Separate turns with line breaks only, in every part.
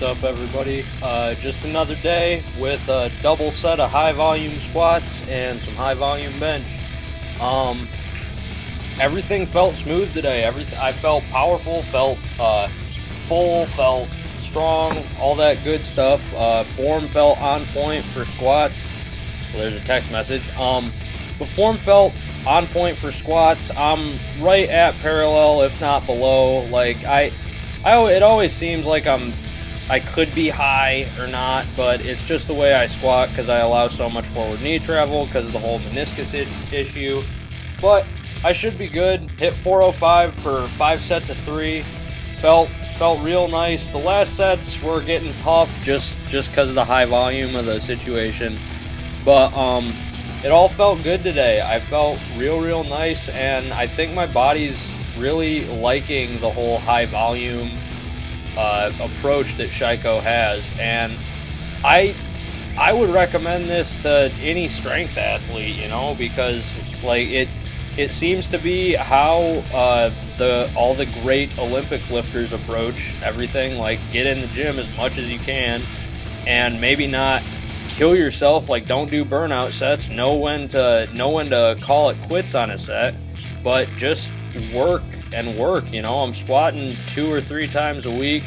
What's up, everybody? Uh, just another day with a double set of high volume squats and some high volume bench. Um, everything felt smooth today. Everything I felt powerful, felt uh, full, felt strong, all that good stuff. Uh, form felt on point for squats. Well, there's a text message. Um, the form felt on point for squats. I'm right at parallel, if not below. Like I, I it always seems like I'm, I could be high or not, but it's just the way I squat because I allow so much forward knee travel because of the whole meniscus issue. But I should be good. Hit 405 for five sets of three. Felt felt real nice. The last sets were getting tough just just because of the high volume of the situation, but um it all felt good today. I felt real, real nice, and I think my body's really liking the whole high volume uh, approach that Sheiko has, and I I would recommend this to any strength athlete, you know, because like it it seems to be how uh, the all the great Olympic lifters approach everything. Like get in the gym as much as you can, and maybe not kill yourself. Like don't do burnout sets. Know when to know when to call it quits on a set, but just work and work. You know, I'm squatting two or three times a week,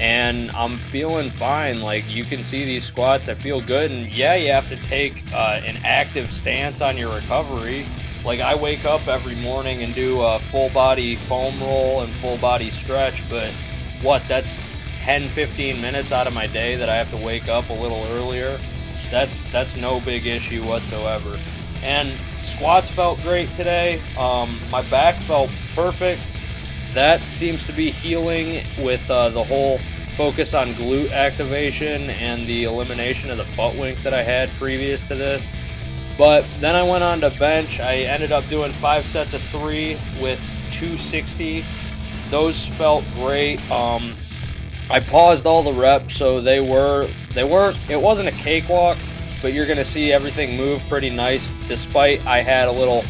and I'm feeling fine. Like you can see these squats, I feel good. And yeah, you have to take uh, an active stance on your recovery. Like I wake up every morning and do a full body foam roll and full body stretch, but what? That's 10 15 minutes out of my day that I have to wake up a little earlier, that's that's no big issue whatsoever. And squats felt great today. Um, my back felt perfect. That seems to be healing with uh, the whole focus on glute activation and the elimination of the butt wink that I had previous to this. But then I went on to bench. I ended up doing five sets of three with 260. Those felt great. Um, I paused all the reps, so they were they weren't. It wasn't a cakewalk, but you're gonna see everything move pretty nice. Despite I had a little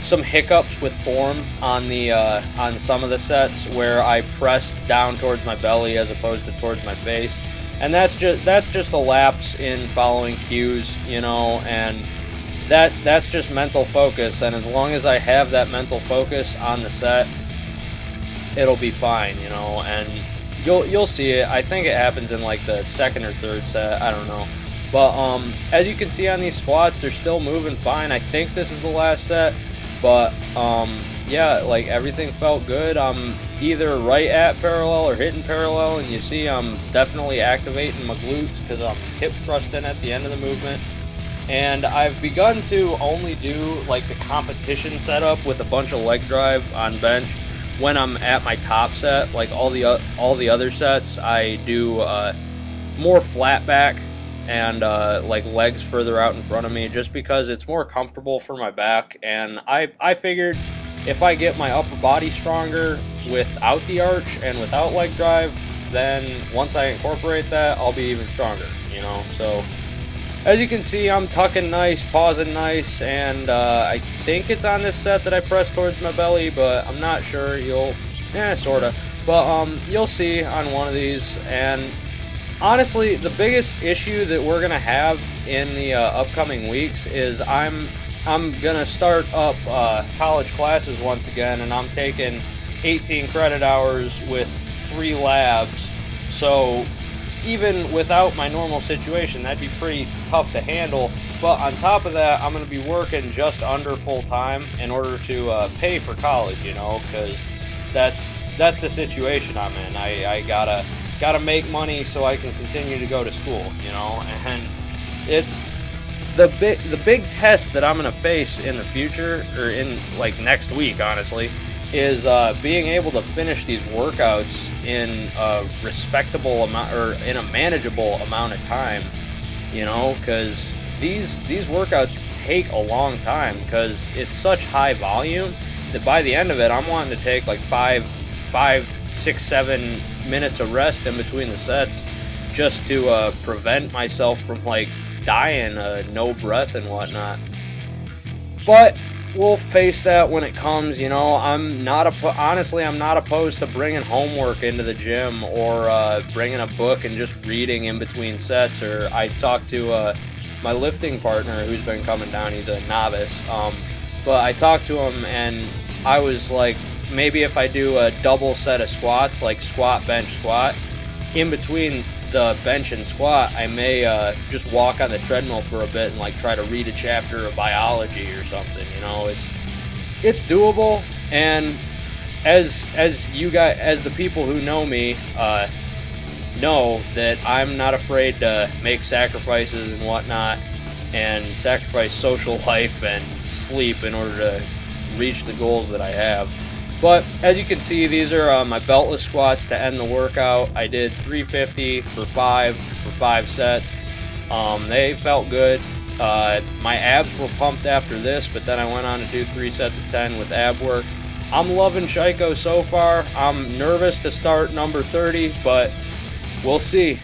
some hiccups with form on the uh, on some of the sets where I pressed down towards my belly as opposed to towards my face, and that's just that's just a lapse in following cues, you know, and that that's just mental focus. And as long as I have that mental focus on the set, it'll be fine, you know, and You'll you'll see it. I think it happens in like the second or third set. I don't know. But um, as you can see on these squats, they're still moving fine. I think this is the last set, but um, yeah, like everything felt good. I'm either right at parallel or hitting parallel, and you see I'm definitely activating my glutes because I'm hip thrusting at the end of the movement. And I've begun to only do like the competition setup with a bunch of leg drive on bench when I'm at my top set, like all the all the other sets, I do uh, more flat back and uh, like legs further out in front of me, just because it's more comfortable for my back. And I I figured if I get my upper body stronger without the arch and without leg drive, then once I incorporate that, I'll be even stronger. You know, so as you can see, I'm tucking nice, pausing nice, and uh, I think it's on this set that I press towards my belly, but I'm not sure. You'll, eh, sorta. But um, you'll see on one of these. And honestly, the biggest issue that we're gonna have in the uh, upcoming weeks is I'm I'm gonna start up uh, college classes once again, and I'm taking 18 credit hours with three labs. So even without my normal situation, that'd be pretty tough to handle. But on top of that, I'm to be working just under full time in order to uh, pay for college, you know, because that's that's the situation I'm in. I, I gotta gotta make money so I can continue to go to school, you know, and it's the big the big test that I'm gonna face in the future or in like next week, honestly, is uh, being able to finish these workouts in a respectable amount or in a manageable amount of time. You know, because these these workouts take a long time because it's such high volume that by the end of it, I'm wanting to take like five, five, six, seven minutes of rest in between the sets just to uh, prevent myself from like dying, uh, no breath and whatnot. But we'll face that when it comes. You know, I'm not a honestly, I'm not opposed to bringing homework into the gym or uh, bringing a book and just reading in between sets. Or I talked to uh, my lifting partner who's been coming down. He's a novice, um, but I talked to him and I was like, maybe if I do a double set of squats, like squat, bench, squat, in between the bench and squat, I may uh, just walk on the treadmill for a bit and like try to read a chapter of biology or something. You know, it's it's doable, and as as you guys, as the people who know me, uh, know that I'm not afraid to make sacrifices and whatnot, and sacrifice social life and sleep in order to reach the goals that I have. But as you can see, these are uh, my beltless squats to end the workout. I did 350 for five for five sets. Um, they felt good. Uh, my abs were pumped after this, but then I went on to do three sets of 10 with ab work. I'm loving Sheiko so far. I'm nervous to start number 30, but we'll see.